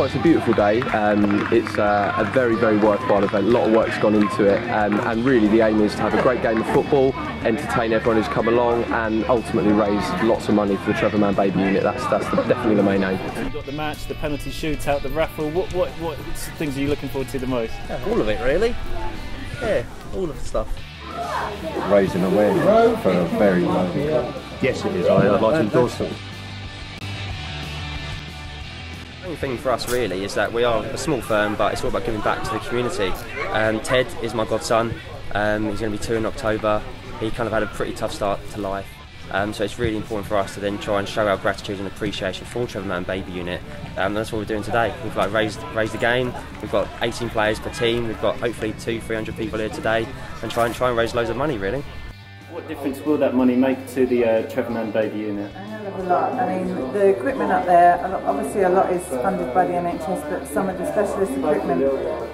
Well, it's a beautiful day. Um, it's uh, a very, very worthwhile event. A lot of work's gone into it, um, and really the aim is to have a great game of football, entertain everyone who's come along, and ultimately raise lots of money for the Trevor Mann Baby Unit. That's that's the, definitely the main aim. You've got the match, the penalty shootout, the raffle. What what what things are you looking forward to the most? All of it, really. Yeah, all of the stuff. raising awareness for a very long Yes, it is. I, I'd like to endorse it. The thing for us really is that we are a small firm, but it's all about giving back to the community. Um, Ted is my godson. Um, he's going to be two in October. He kind of had a pretty tough start to life. Um, so it's really important for us to then try and show our gratitude and appreciation for Trevor Mann Baby Unit. Um, that's what we're doing today. We've like raised raised the game. We've got 18 players per team. We've got hopefully two, 300 people here today, and try and try and raise loads of money really. What difference will that money make to the uh, Trevor Mann Baby Unit? A hell of a lot. I mean, the equipment up there, obviously a lot is funded by the NHS, but some of the specialist equipment,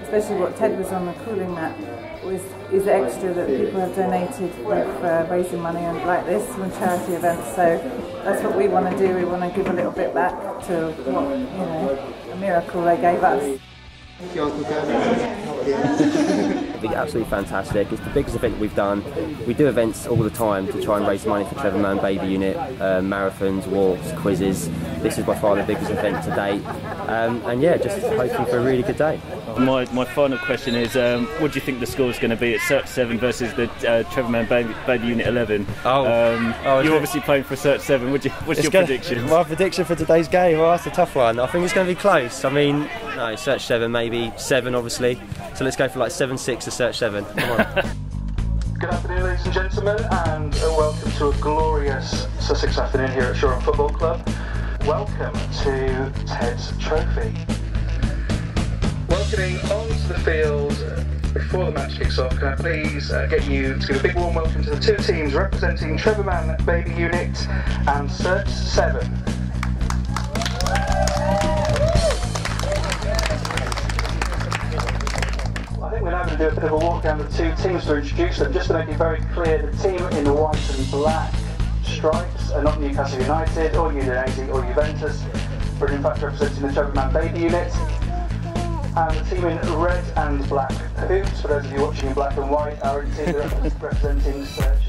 especially what Ted was on the cooling mat, was is extra that people have donated with uh, raising money and like this from charity events. So that's what we want to do. We want to give a little bit back to what you know, a miracle they gave us. It'll be absolutely fantastic. It's the biggest event we've done. We do events all the time to try and raise money for Trevor Mann Baby Unit, um, marathons, walks, quizzes. This is by far the biggest event to date. Um, and yeah, just hoping for a really good day. My, my final question is, um, what do you think the score is going to be at Search 7 versus the uh, Trevor Mann Baby, Baby Unit 11? Oh. um, Oh, you're obviously playing for Search 7. What you, what's your gonna- prediction? My prediction for today's game, well, that's a tough one. I think it's going to be close. I mean, no, search seven, maybe seven, obviously. So let's go for like seven six to search seven. Come on. Good afternoon, ladies and gentlemen, and uh, welcome to a glorious Sussex afternoon here at Shoreham Football Club. Welcome to Ted's Trophy. Welcoming onto the field before the match kicks off, can I please uh, get you to give a big warm welcome to the two teams representing Trevor Mann Baby Unit and Search 7. Do a bit of a walk down the two teams to introduce them, just to make it very clear the team in the white and black stripes are not Newcastle United or Udinese or Juventus, but in fact representing the Mann Baby unit. And the team in red and black hoops, for those of you watching in black and white, are team representing Search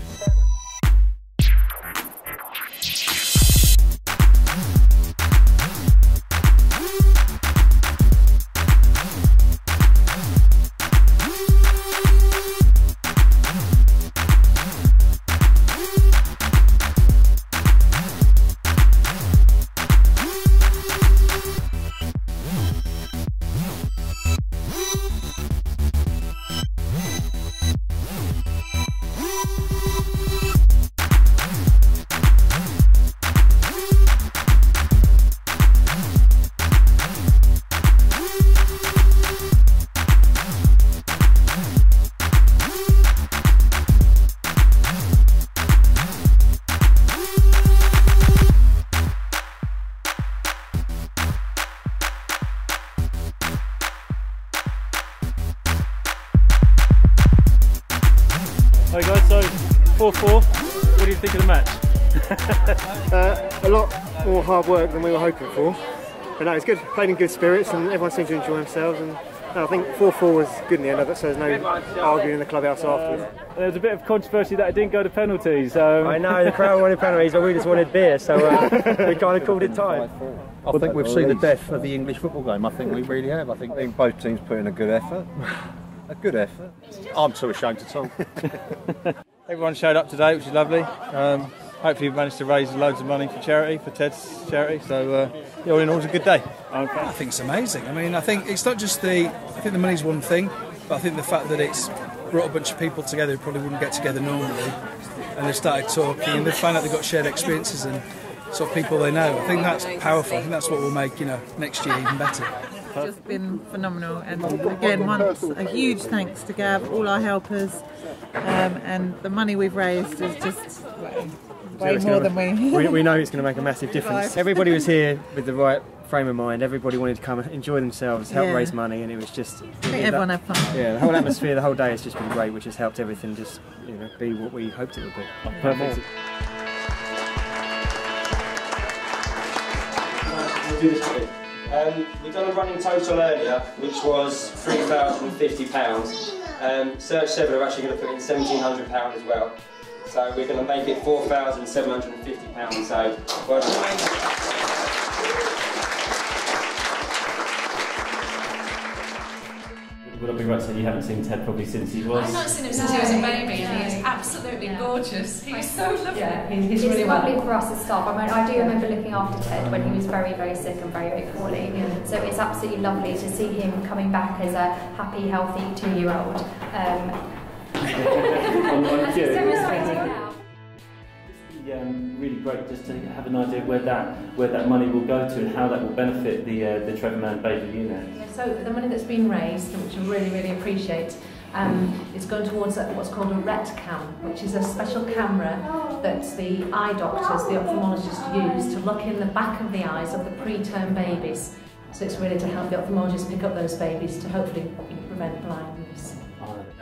4-4. What do you think of the match? Uh, a lot more hard work than we were hoping for. But no, it's good. Played in good spirits and everyone seemed to enjoy themselves. And no, I think 4-4 was good in the end of it, so there's no arguing in the clubhouse afterwards. There was a bit of controversy that it didn't go to penalties. Um, I know the crowd wanted penalties, but we just wanted beer, so uh, we kind of called it time. I think we've seen the death of the English football game. I think we really have. I think, I think both teams put in a good effort. a good effort. I'm too ashamed to talk. Everyone showed up today, which is lovely. Um, hopefully, we've managed to raise loads of money for charity, for Ted's charity. So, uh, yeah, all in all, it was a good day. I think it's amazing. I mean, I think it's not just the. I think the money's one thing, but I think the fact that it's brought a bunch of people together who probably wouldn't get together normally, and they've started talking, and they found out they've got shared experiences and sort of people they know. I think that's powerful. I think that's what will make you know next year even better. Just been phenomenal. And again, once a huge thanks to Gav, all our helpers, um, and the money we've raised is just way, way it's more gonna- than we. we, we know it's going to make a massive difference. Everybody was here with the right frame of mind. Everybody wanted to come and enjoy themselves, help Yeah. raise money, and it was just. I think everyone had fun. Yeah, the whole atmosphere, the whole day has just been great, which has helped everything just you know be what we hoped it would be. Perfect. Um, we've done a running total earlier, which was £3,050. Um, Search 7 are actually going to put in £1,700 as well. So we're going to make it £4,750. So well done. Would I be right saying you haven't seen Ted probably since he was? I've not seen him since he was a baby, and he is absolutely gorgeous. He's so lovely. Yeah, he's, he's It's really lovely lovely for us as staff. I mean, I do remember looking after Ted when he was very, very sick and very, very poorly. So it's absolutely lovely to see him coming back as a happy, healthy two-year-old. Um, um, really great just to have an idea where that where that money will go to and how that will benefit the uh, the Trevor Mann Baby Unit. Yeah, so the money that's been raised, which I really, really appreciate, um, is going towards what's called a RET cam, which is a special camera that the eye doctors, the ophthalmologists use to look in the back of the eyes of the preterm babies. So it's really to help the ophthalmologists pick up those babies to hopefully prevent blindness.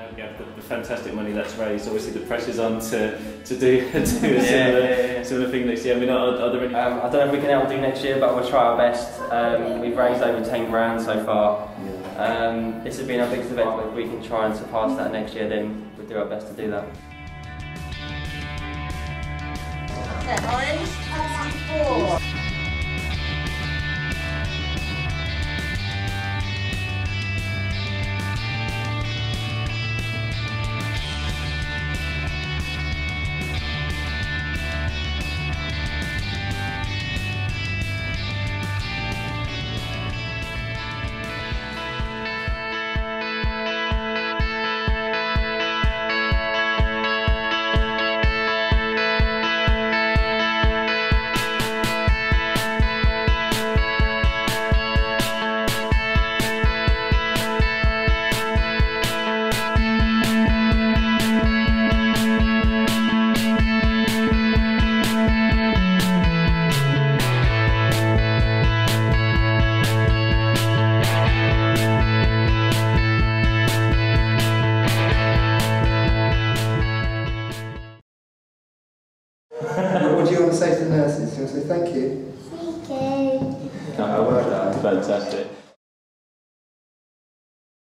Uh, yeah, the, the fantastic money that's raised. Obviously, the pressure's on to to do, to do a similar, yeah, yeah. similar thing next year. I mean, are, are there any? Um, I don't know if we can ever do next year, but we'll try our best. Um, we've raised over 10 grand so far. Um, this has been our biggest event, but if we can try and surpass that next year, then we'll do our best to do that. Orange 24. Fantastic.